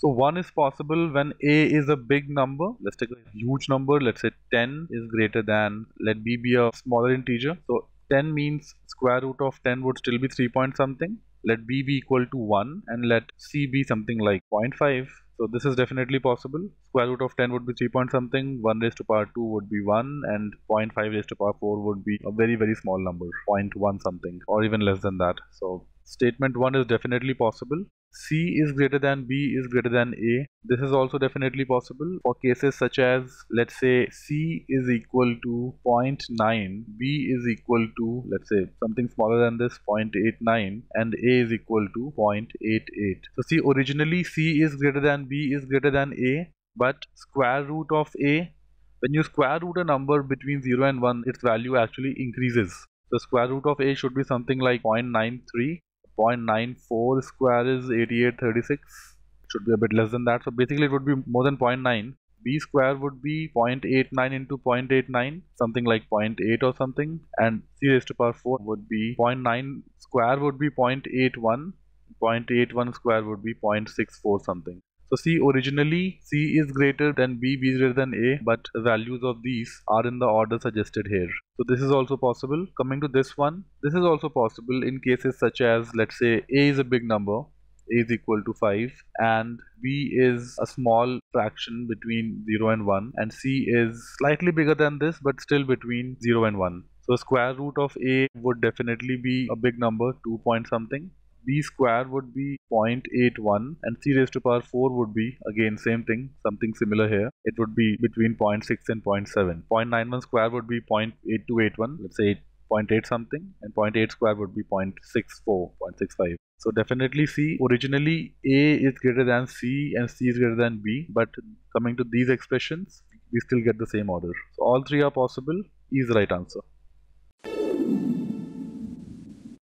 So 1 is possible when a is a big number. Let's take a huge number. Let's say 10 is greater than, let b be a smaller integer. So 10 means square root of 10 would still be 3 point something. Let b be equal to 1 and let c be something like 0.5. So this is definitely possible. Square root of 10 would be 3 point something, 1 raised to power 2 would be 1 and 0.5 raised to power 4 would be a very very small number, 0.1 something or even less than that. So statement 1 is definitely possible. C is greater than B is greater than A. This is also definitely possible for cases such as let's say C is equal to 0.9, B is equal to let's say something smaller than this 0.89 and A is equal to 0.88. So see originally C is greater than B is greater than A but square root of A when you square root a number between 0 and 1 its value actually increases. The square root of A should be something like 0.93 0.94 square is 8836 should be a bit less than that. So basically it would be more than 0.9 b square would be 0.89 into 0.89 something like 0.8 or something. And c raised to power 4 would be 0.9 square would be 0.81 0.81 square would be 0.64 something so C originally C is greater than B, B is greater than A, but values of these are in the order suggested here. So this is also possible. Coming to this one, this is also possible in cases such as let's say A is a big number, A is equal to 5 and B is a small fraction between 0 and 1 and C is slightly bigger than this but still between 0 and 1. So square root of A would definitely be a big number, 2 point something b square would be 0.81 and c raised to power 4 would be again same thing something similar here. It would be between 0.6 and 0.7 0.91 square would be 0.8281 let's say 0.8 something and 0.8 square would be 0.64 0.65 so definitely c originally a is greater than c and c is greater than b but coming to these expressions we still get the same order. So all three are possible. Is the right answer